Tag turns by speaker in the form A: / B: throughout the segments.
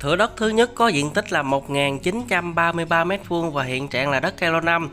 A: Thửa đất thứ nhất có diện tích là 1.933m2 và hiện trạng là đất cây 5.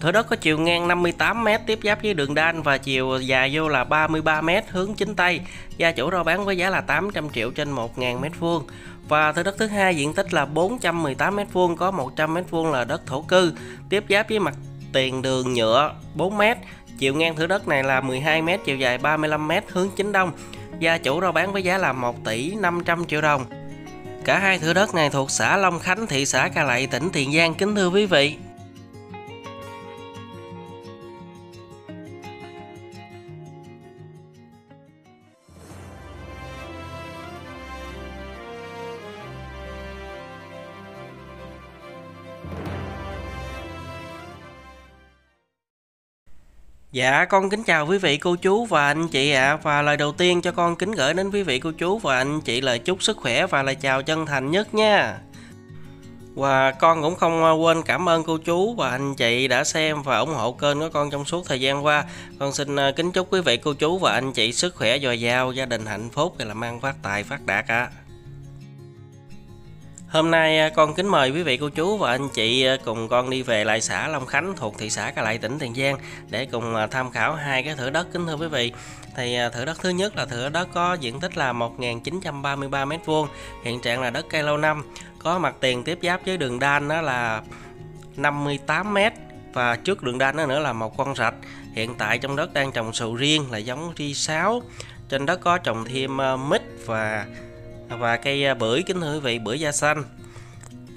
A: Thửa đất có chiều ngang 58m tiếp giáp với đường đan và chiều dài vô là 33m hướng chính Tây. Gia chủ rao bán với giá là 800 triệu trên 1.000m2. Và thửa đất thứ hai diện tích là 418m2 có 100m2 là đất thổ cư tiếp giáp với mặt tiền đường nhựa 4m. Chiều ngang thửa đất này là 12m, chiều dài 35m hướng chính đông. Gia chủ rao bán với giá là 1 tỷ 500 triệu đồng. Cả hai thửa đất này thuộc xã Long Khánh, thị xã Cà Lậy, tỉnh Tiền Giang. Kính thưa quý vị. Dạ, con kính chào quý vị cô chú và anh chị ạ. À. Và lời đầu tiên cho con kính gửi đến quý vị cô chú và anh chị lời chúc sức khỏe và lời chào chân thành nhất nha. Và con cũng không quên cảm ơn cô chú và anh chị đã xem và ủng hộ kênh của con trong suốt thời gian qua. Con xin ờ, kính chúc quý vị cô chú và anh chị sức khỏe dồi dào, gia đình hạnh phúc và làm ăn phát tài phát đạt ạ. À. Hôm nay à, con kính mời quý vị cô chú và anh chị à, cùng con đi về lại xã Long Khánh thuộc thị xã Cà Lại tỉnh Tiền Giang để cùng à, tham khảo hai cái thửa đất kính thưa quý vị. Thì thửa đất thứ nhất là thửa đất có diện tích là 1.933 m2, hiện trạng là đất cây lâu năm, có mặt tiền tiếp giáp với đường đan đó là 58 m và trước đường đan đó nữa là một con rạch. Hiện tại trong đất đang trồng sầu riêng là giống ri 6. Trên đất có trồng thêm mít và và cây à, bưởi kính thưa quý vị, bưởi da xanh.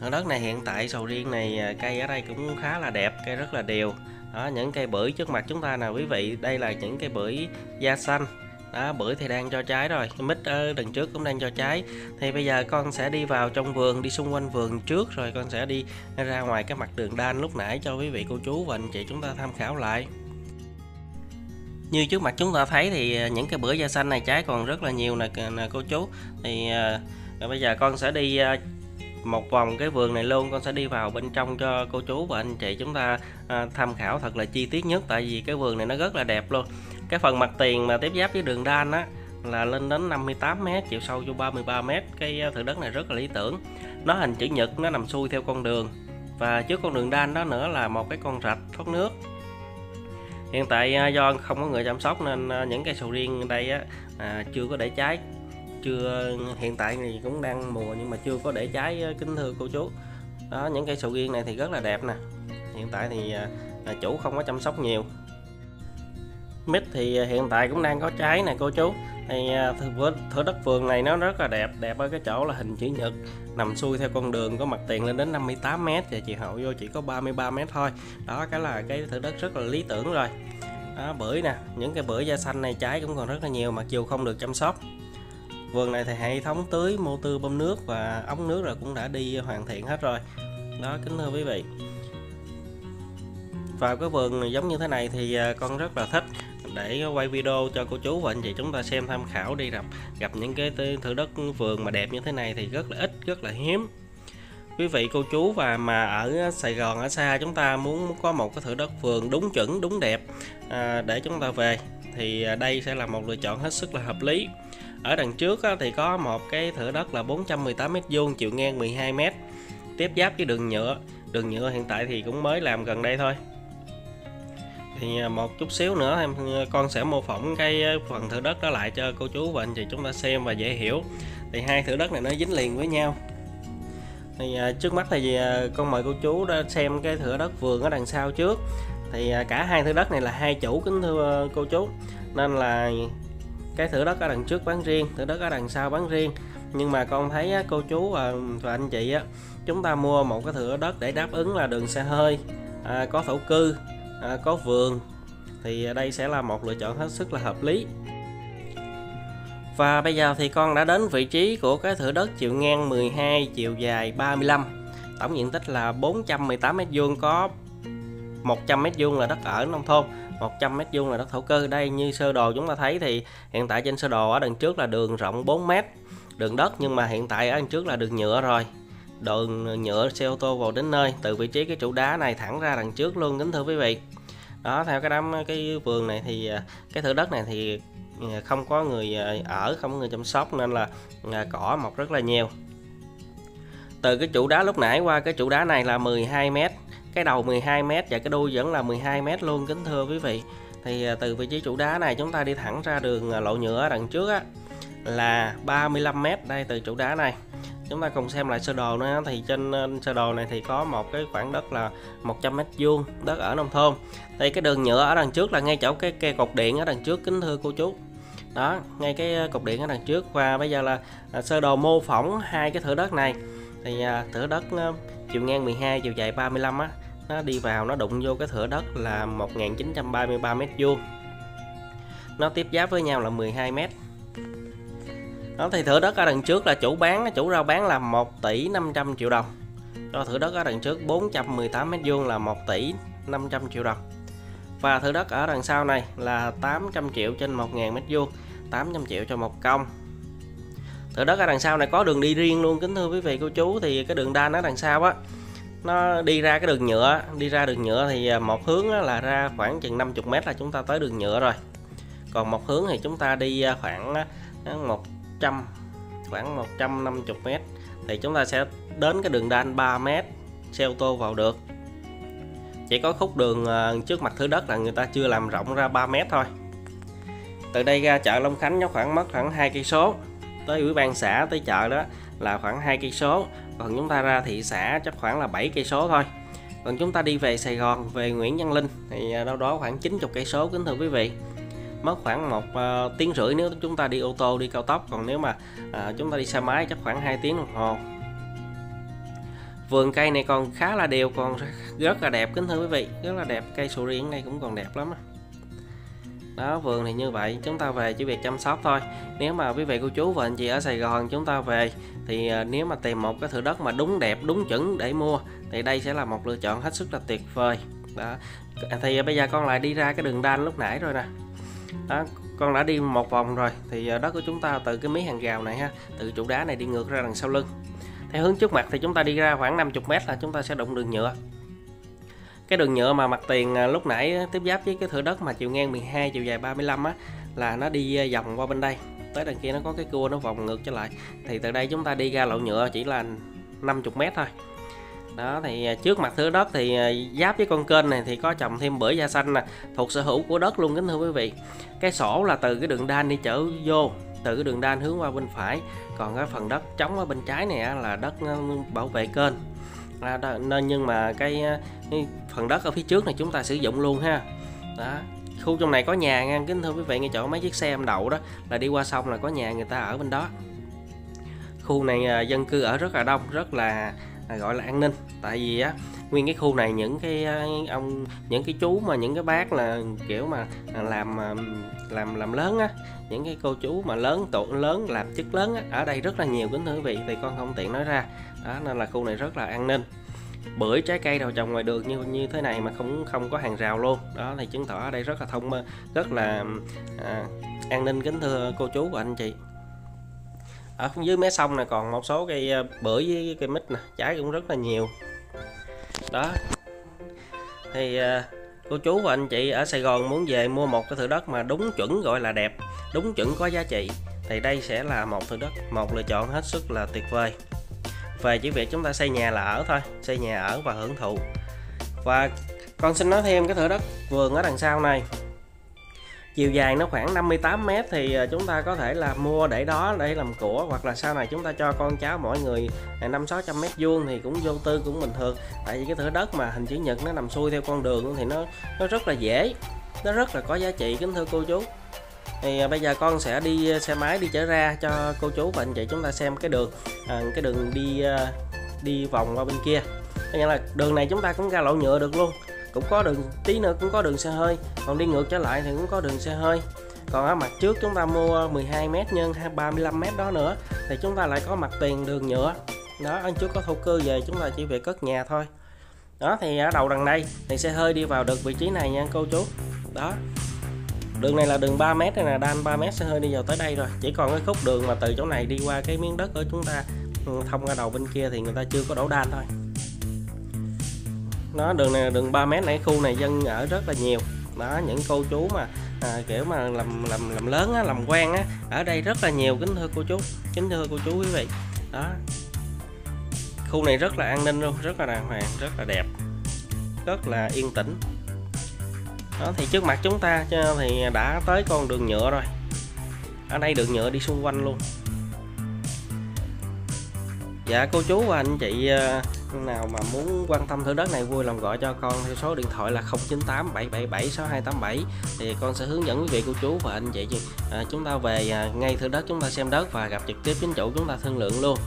A: Ở đất này hiện tại sầu riêng này à, cây ở đây cũng khá là đẹp, cây rất là đều. Đó, những cây bưởi trước mặt chúng ta nè quý vị, đây là những cây bưởi da xanh. Đó, bưởi thì đang cho trái rồi mít ở đằng trước cũng đang cho trái. Thì bây giờ con sẽ đi vào trong vườn, đi xung quanh vườn trước, rồi con sẽ đi ra ngoài cái mặt đường đan lúc nãy cho quý vị cô chú và anh chị chúng ta tham khảo lại như trước mặt chúng ta thấy thì ờ, những cái bưởi da xanh này trái còn rất là nhiều nè, nè cô chú. Thì à, bây giờ con sẽ đi à, một vòng cái vườn này luôn. Con sẽ đi vào bên trong cho cô chú và anh chị chúng ta à, tham khảo thật là chi tiết nhất. Tại vì cái vườn này nó rất là đẹp luôn. Cái phần mặt tiền mà tiếp giáp với đường đan á là lên đến 58m chiều sâu cho 33m cái thửa đất này rất là lý tưởng. Nó hình chữ nhật nó nằm xuôi theo con đường. Và trước con đường đan đó nữa là một cái con rạch thoát nước hiện tại à, do không có người chăm sóc nên à, những cây sầu riêng đây á, à, chưa có để trái chưa hiện tại thì cũng đang mùa nhưng mà chưa có để trái à, kính thưa cô chú. Đó những cây sầu riêng này thì rất là đẹp nè. Hiện tại thì à, chủ không có chăm sóc nhiều. Mít thì hiện tại cũng đang có trái này cô chú thì à, thửa, thửa đất vườn này nó rất là đẹp. Đẹp ở cái chỗ là hình chữ nhật. Nằm xuôi theo con đường có mặt tiền lên đến 58m và chiều hậu vô chỉ có 33m thôi. Đó cái là cái thửa đất rất là lý tưởng rồi. Đó, bưởi nè những cái bưởi da xanh này trái cũng còn rất là nhiều mặc dù không được chăm sóc. Vườn này thì hệ thống tưới mô tư bơm nước và ống nước rồi cũng đã đi hoàn thiện hết rồi. Đó kính thưa quý vị. Vào cái vườn giống như thế này thì à, con rất là thích để quay video cho cô chú và anh chị chúng ta xem tham khảo đi gặp gặp những cái thửa đất vườn mà đẹp như thế này thì rất là ít rất là hiếm. Quý vị cô chú và mà ở Sài Gòn ở xa chúng ta muốn có một cái thửa đất vườn đúng chuẩn đúng đẹp à, để chúng ta về thì à, đây sẽ là một lựa chọn hết sức là hợp lý. Ở đằng trước á, thì có một cái thửa đất là 418 m vuông chiều ngang 12 m tiếp giáp với đường nhựa. Đường nhựa hiện tại thì cũng mới làm gần đây thôi thì à, một chút xíu nữa em à, con sẽ mô phỏng cái à, phần thửa đất đó lại cho cô chú và anh chị chúng ta xem và dễ hiểu. Thì hai thửa đất này nó dính liền với nhau. Thì trước mắt thì con mời cô chú đã xem cái thửa đất vườn ở đằng sau trước. Thì cả hai thửa đất này là hai chủ kính thưa cô chú. Nên là cái thửa đất ở đằng trước bán riêng thửa đất ở đằng sau bán riêng. Nhưng mà con thấy cô chú và, và anh chị chúng ta mua một cái thửa đất để đáp ứng là đường xe hơi có thổ cư à, có vườn thì đây sẽ là một lựa chọn hết sức là hợp lý. Và bây giờ thì con đã đến vị trí của cái thửa đất chiều ngang 12 chiều dài 35 tổng diện tích là 418 m2 có 100 m2 là đất ở nông thôn 100 m2 là đất thổ cư. Đây như sơ đồ chúng ta thấy thì hiện tại trên sơ đồ ở đằng trước là đường rộng 4 m đường đất nhưng mà hiện tại ở đằng trước là đường nhựa rồi đường nhựa xe ô tô vào đến nơi, từ vị trí cái trụ đá này thẳng ra đằng trước luôn, kính thưa quý vị. Đó, theo cái đám, cái vườn này thì à, cái thửa đất này thì à, không có người à, ở, không có người chăm sóc nên là cỏ mọc rất là nhiều. Từ cái trụ đá lúc nãy qua cái trụ đá này là 12 m cái đầu 12 m và cái đuôi vẫn là 12 m luôn, kính thưa quý vị. Thì từ vị trí trụ đá này chúng ta đi thẳng ra đường lộ nhựa đằng trước á, là 35 m đây từ trụ đá này chúng ta cùng xem lại sơ đồ nữa. Thì trên ờ, sơ đồ này thì có một cái khoảng đất là 100 mét vuông, đất ở nông thôn. Đây, cái đường nhựa ở đằng trước là ngay chỗ cái cây cột điện ở đằng trước, kính thưa cô chú. Đó, ngay cái ờ, cột điện ở đằng trước. Và bây giờ là ờ, sơ đồ mô phỏng hai cái thửa đất này. Thì thửa đất chiều ngang 12 chiều dài 35 á, nó đi vào, nó đụng vô cái thửa đất là 1933 mét vuông. Nó tiếp giáp với nhau là 12 mét đó thì thửa đất ở đằng trước là chủ bán chủ rao bán là 1 tỷ 500 triệu đồng. Cho thửa đất ở đằng trước 418 mét vuông là 1 tỷ 500 triệu đồng. Và thửa đất ở đằng sau này là 800 triệu trên 1.000 mét vuông 800 triệu cho một công. Thửa đất ở đằng sau này có đường đi riêng luôn kính thưa quý vị cô chú. Thì cái đường đan ở đằng sau á nó đi ra cái đường nhựa đi ra đường nhựa thì à, một hướng là ra khoảng chừng 50 mét là chúng ta tới đường nhựa rồi. Còn một hướng thì chúng ta đi à, khoảng à, 100 khoảng 150 mét, thì chúng ta sẽ đến cái đường đan 3 mét, xe ô tô vào được. Chỉ có khúc đường ờ, trước mặt thứ đất là người ta chưa làm rộng ra 3 mét thôi. Từ đây ra chợ Long Khánh nó khoảng mất khoảng hai cây số. Tới ủy ban xã, tới chợ đó là khoảng hai cây số. Còn chúng ta ra thị xã chắc khoảng là 7 cây số thôi. Còn chúng ta đi về Sài Gòn, về Nguyễn Văn Linh, thì ờ, đâu đó khoảng 90 cây số kính thưa quý vị mất khoảng một uh, tiếng rưỡi nếu chúng ta đi ô tô đi cao tốc. Còn nếu mà uh, chúng ta đi xe máy chắc khoảng 2 tiếng đồng hồ. Vườn cây này còn khá là đều còn rất là đẹp kính thưa quý vị rất là đẹp. Cây sầu riêng đây cũng còn đẹp lắm đó vườn thì như vậy chúng ta về chỉ việc chăm sóc thôi. Nếu mà quý vị cô chú và anh chị ở Sài Gòn chúng ta về thì ờ, nếu mà tìm một cái thửa đất mà đúng đẹp đúng chuẩn để mua thì đây sẽ là một lựa chọn hết sức là tuyệt vời. Đó thì bây giờ con lại đi ra cái đường đan lúc nãy rồi nè đó, con đã đi một vòng rồi. Thì ờ, đất của chúng ta từ cái mí hàng rào này ha, từ trụ đá này đi ngược ra đằng sau lưng. Theo hướng trước mặt thì chúng ta đi ra khoảng 50 mét là chúng ta sẽ đụng đường nhựa. Cái đường nhựa mà mặt tiền ờ, lúc nãy tiếp giáp với cái thửa đất mà chiều ngang 12 chiều dài 35 á, là nó đi ờ, vòng qua bên đây. Tới đằng kia nó có cái cua nó vòng ngược trở lại. Thì từ đây chúng ta đi ra lộ nhựa chỉ là 50 mét thôi đó thì à, trước mặt thửa đất thì à, giáp với con kênh này thì có trồng thêm bưởi da xanh nè thuộc sở hữu của đất luôn kính thưa quý vị. Cái sổ là từ cái đường đan đi chở vô từ cái đường đan hướng qua bên phải. Còn cái phần đất trống ở bên trái này là đất à, bảo vệ kênh. À, đó, nên nhưng mà cái, cái phần đất ở phía trước này chúng ta sử dụng luôn ha. Đó khu trong này có nhà nha kính thưa quý vị ngay chỗ mấy chiếc xe em đậu đó là đi qua sông là có nhà người ta ở bên đó. Khu này dân cư ở rất là đông rất là gọi là an ninh. Tại vì á nguyên cái khu này những cái ông những cái chú mà những cái bác là kiểu mà à, làm à, làm làm lớn á những cái cô chú mà lớn tụ lớn làm chức lớn á, ở đây rất là nhiều kính thưa quý vị thì con không tiện nói ra. Đó nên là khu này rất là an ninh. Bưởi trái cây đầu trồng ngoài đường như như thế này mà không không có hàng rào luôn. Đó thì chứng tỏ ở đây rất là thông rất là à, an ninh kính thưa cô chú và anh chị ở dưới mé sông này còn một số cây ờ, bưởi với cây mít nè, trái cũng rất là nhiều. Đó. Thì ờ, cô chú và anh chị ở Sài Gòn muốn về mua một cái thửa đất mà đúng chuẩn gọi là đẹp, đúng chuẩn có giá trị, thì đây sẽ là một thửa đất, một lựa chọn hết sức là tuyệt vời. Về chỉ việc chúng ta xây nhà là ở thôi, xây nhà ở và hưởng thụ. Và con xin nói thêm cái thửa đất vườn ở đằng sau này chiều dài nó khoảng 58 mét thì ờ, chúng ta có thể là mua để đó để làm của hoặc là sau này chúng ta cho con cháu mỗi người à, năm sáu trăm mét vuông thì cũng vô tư cũng bình thường. Tại vì cái thửa đất mà hình chữ nhật nó nằm xuôi theo con đường thì nó nó rất là dễ nó rất là có giá trị kính thưa cô chú. Thì à, bây giờ con sẽ đi ờ, xe máy đi trở ra cho cô chú và anh chị chúng ta xem cái đường à, cái đường đi ờ, đi vòng qua bên kia. Nghĩa là đường này chúng ta cũng ra lộ nhựa được luôn cũng có đường, tí nữa cũng có đường xe hơi. Còn đi ngược trở lại thì cũng có đường xe hơi. Còn ở mặt trước chúng ta mua 12m nhân 35m đó nữa, thì chúng ta lại có mặt tiền đường nhựa. Đó, anh trước có thổ cư về, chúng ta chỉ về cất nhà thôi. Đó, thì ở đầu đằng đây thì xe hơi đi vào được vị trí này nha, cô chú. Đó. Đường này là đường 3 mét này là đan 3 mét xe hơi đi vào tới đây rồi. Chỉ còn cái khúc đường mà từ chỗ này đi qua cái miếng đất ở chúng ta ừ, thông ra đầu bên kia thì người ta chưa có đổ đan thôi nó đường này đường 3 mét này khu này dân ở rất là nhiều. Đó những cô chú mà à, kiểu mà làm làm làm lớn á, làm quen á ở đây rất là nhiều kính thưa cô chú kính thưa cô chú quý vị. Đó. Khu này rất là an ninh luôn rất là đàng hoàng rất là đẹp rất là yên tĩnh. Đó thì trước mặt chúng ta thì đã tới con đường nhựa rồi. Ở đây đường nhựa đi xung quanh luôn. Dạ cô chú và anh chị à, nào mà muốn quan tâm thửa đất này vui lòng gọi cho con theo số điện thoại là 098 777 6287 thì con sẽ hướng dẫn quý vị cô chú và anh chị à, chúng ta về à, ngay thửa đất chúng ta xem đất và gặp trực tiếp chính chủ chúng ta thương lượng luôn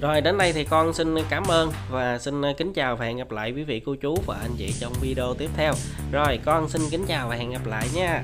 A: rồi đến đây thì con xin cảm ơn và xin kính chào và hẹn gặp lại quý vị cô chú và anh chị trong video tiếp theo. Rồi con xin kính chào và hẹn gặp lại nha.